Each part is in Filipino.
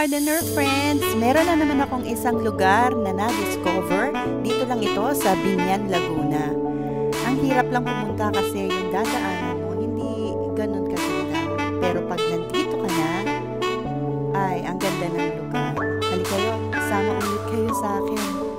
gardener friends! Meron na naman akong isang lugar na na-discover. Dito lang ito sa Binyan, Laguna. Ang hirap lang pumunta kasi yung dadaanan mo hindi ganun kaganda. Pero pag nandito ka na, ay, ang ganda ng lugar. Halikayo, sama ulit kayo sa akin.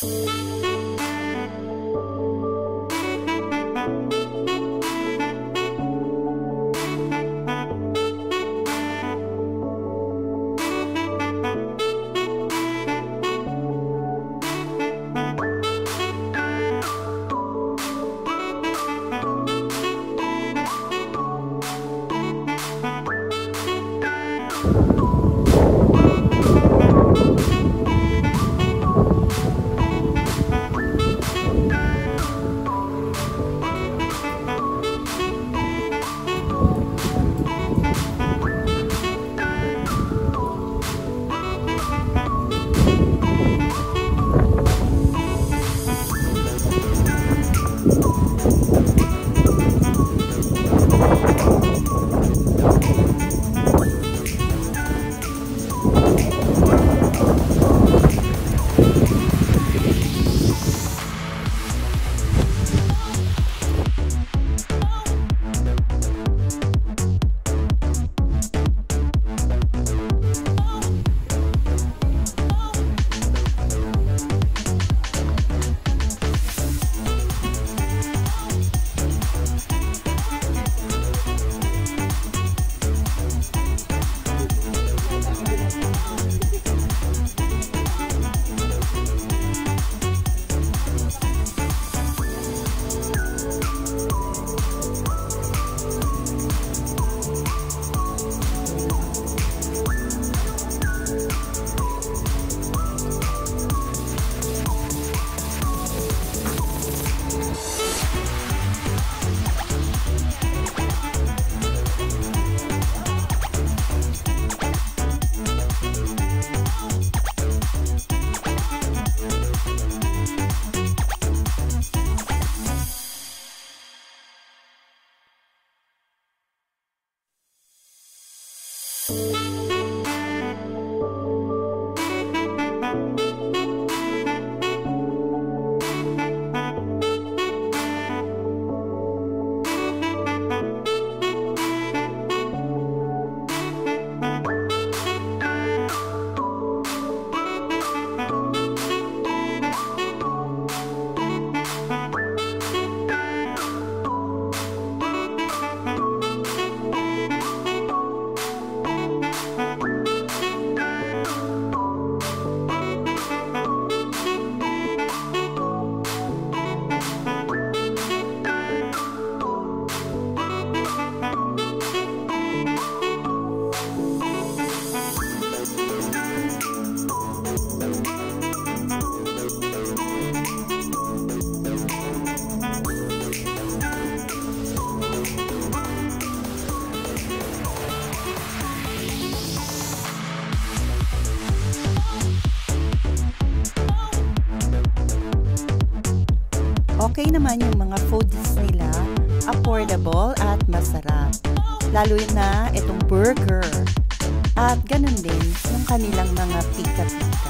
Bye. Okay naman yung mga foods nila, affordable at masarap. Lalo na itong burger. At ganun din yung kanilang mga pika-pika.